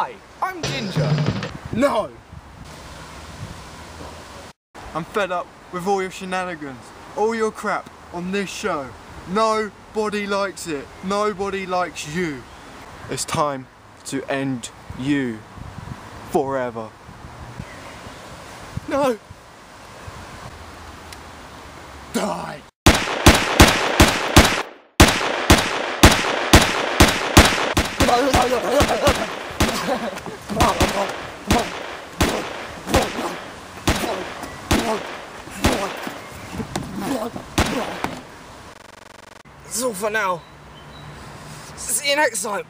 Hi, I'm Ginger. No! I'm fed up with all your shenanigans, all your crap on this show. Nobody likes it. Nobody likes you. It's time to end you forever. No! Die! That's all for now. See you next time.